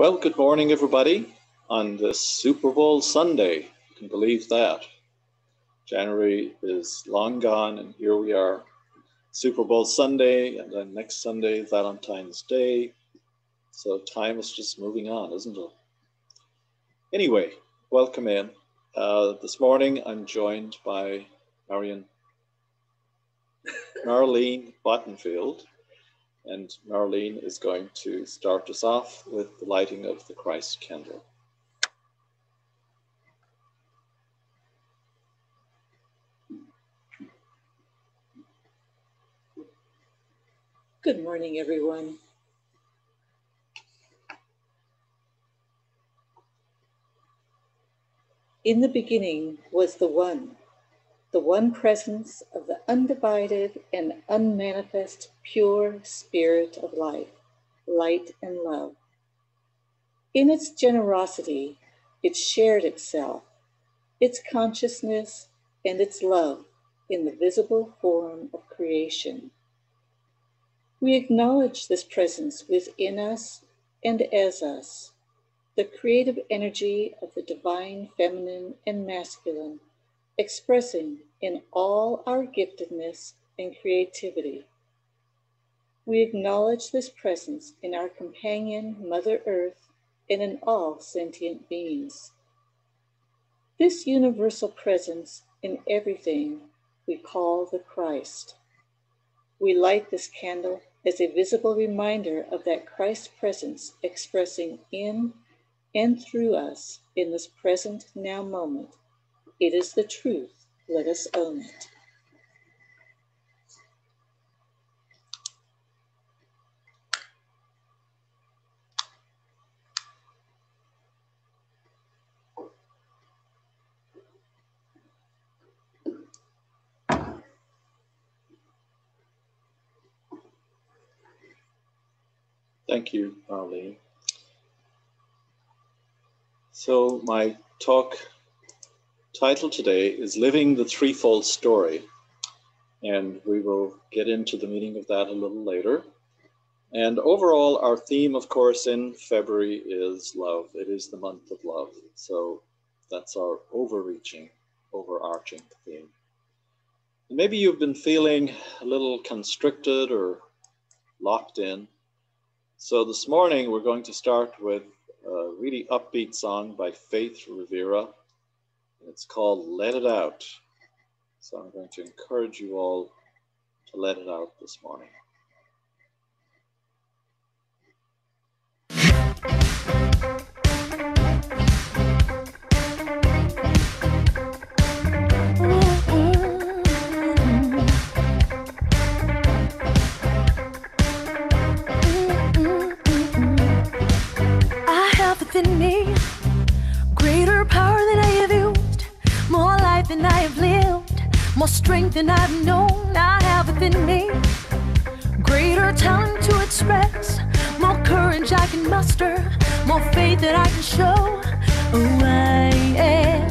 Well, good morning, everybody, on this Super Bowl Sunday. You can believe that. January is long gone, and here we are, Super Bowl Sunday, and then next Sunday, Valentine's Day. So time is just moving on, isn't it? Anyway, welcome in. Uh, this morning, I'm joined by Marion, Marlene Bottenfield, and Marlene is going to start us off with the lighting of the Christ candle. Good morning, everyone. In the beginning was the One the one presence of the undivided and unmanifest pure spirit of life, light, and love. In its generosity, it shared itself, its consciousness, and its love in the visible form of creation. We acknowledge this presence within us and as us, the creative energy of the divine feminine and masculine expressing in all our giftedness and creativity. We acknowledge this presence in our companion, Mother Earth, and in all sentient beings. This universal presence in everything we call the Christ. We light this candle as a visible reminder of that Christ presence expressing in and through us in this present now moment it is the truth. Let us own it. Thank you, Marlene. So my talk title today is Living the Threefold Story. And we will get into the meaning of that a little later. And overall, our theme, of course, in February is love. It is the month of love. So that's our overreaching, overarching theme. Maybe you've been feeling a little constricted or locked in. So this morning, we're going to start with a really upbeat song by Faith Rivera it's called Let It Out. So I'm going to encourage you all to let it out this morning. I have within me greater power than I have lived, more strength than I've known. I have within me greater talent to express, more courage I can muster, more faith that I can show. Oh, I am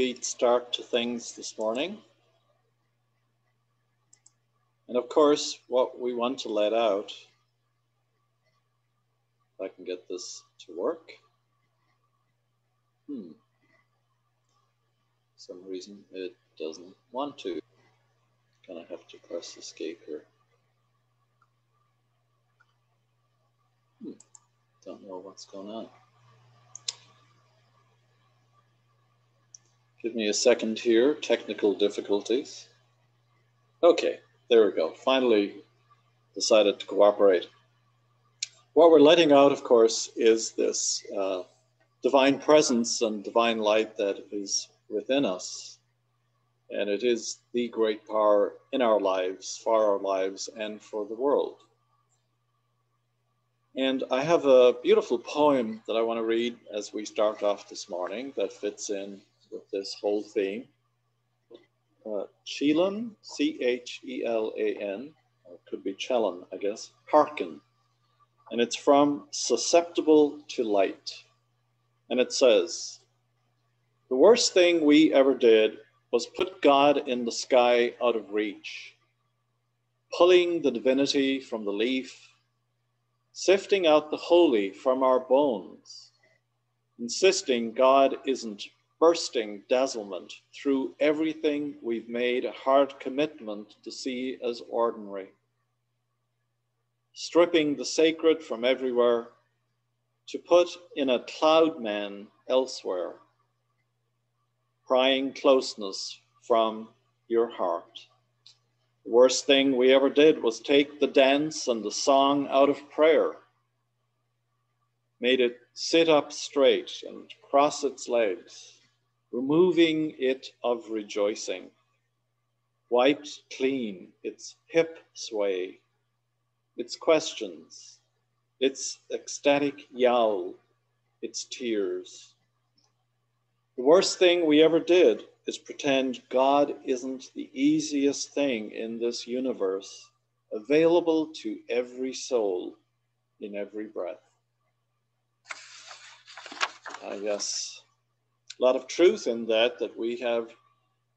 upbeat start to things this morning. And of course, what we want to let out, if I can get this to work. Hmm. some reason it doesn't want to. Gonna have to press escape here. Hmm. Don't know what's going on. Give me a second here, technical difficulties. Okay, there we go. Finally decided to cooperate. What we're letting out, of course, is this uh, divine presence and divine light that is within us. And it is the great power in our lives, for our lives, and for the world. And I have a beautiful poem that I want to read as we start off this morning that fits in with this whole theme. Uh, Chelan, C H E L A N, could be Chelan, I guess, Harkin. And it's from Susceptible to Light. And it says, The worst thing we ever did was put God in the sky out of reach, pulling the divinity from the leaf, sifting out the holy from our bones, insisting God isn't bursting dazzlement through everything we've made a hard commitment to see as ordinary. Stripping the sacred from everywhere to put in a cloud man elsewhere, prying closeness from your heart. The worst thing we ever did was take the dance and the song out of prayer, made it sit up straight and cross its legs removing it of rejoicing, wiped clean its hip sway, its questions, its ecstatic yowl, its tears. The worst thing we ever did is pretend God isn't the easiest thing in this universe, available to every soul in every breath. Ah, yes, a lot of truth in that, that we have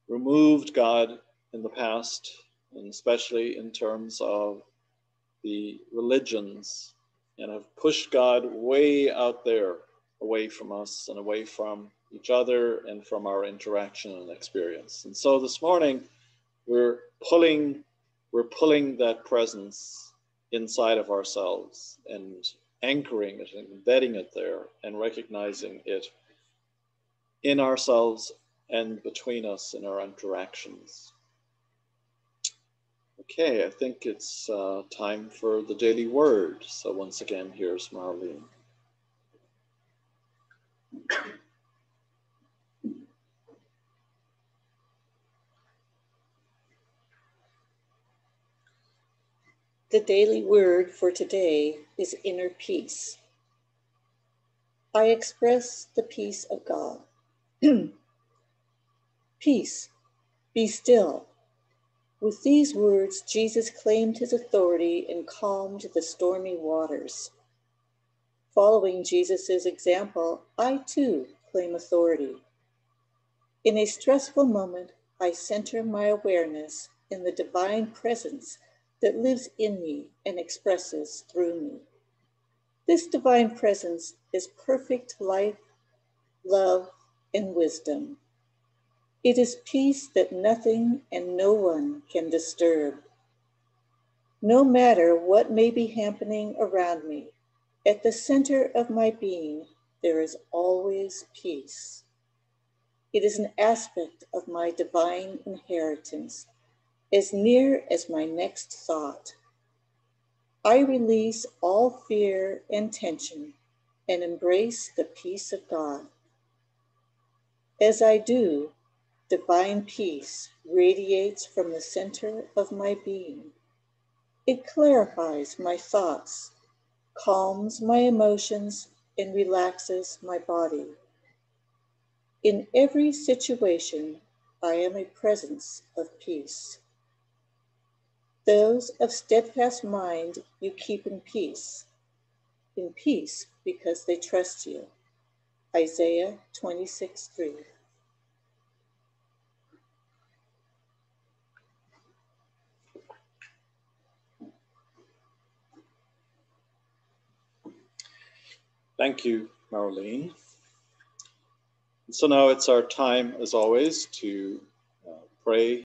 removed God in the past, and especially in terms of the religions, and have pushed God way out there, away from us and away from each other and from our interaction and experience. And so this morning, we're pulling, we're pulling that presence inside of ourselves and anchoring it and embedding it there and recognizing it in ourselves and between us in our interactions. Okay, I think it's uh, time for the daily word. So once again, here's Marlene. The daily word for today is inner peace. I express the peace of God. Peace, be still. With these words, Jesus claimed his authority and calmed the stormy waters. Following Jesus' example, I too claim authority. In a stressful moment, I center my awareness in the divine presence that lives in me and expresses through me. This divine presence is perfect life, love, and wisdom. It is peace that nothing and no one can disturb. No matter what may be happening around me, at the center of my being, there is always peace. It is an aspect of my divine inheritance, as near as my next thought. I release all fear and tension and embrace the peace of God. As I do, divine peace radiates from the center of my being. It clarifies my thoughts, calms my emotions, and relaxes my body. In every situation, I am a presence of peace. Those of steadfast mind you keep in peace, in peace because they trust you. Isaiah 26 3. Thank you, Marlene. So now it's our time, as always, to uh, pray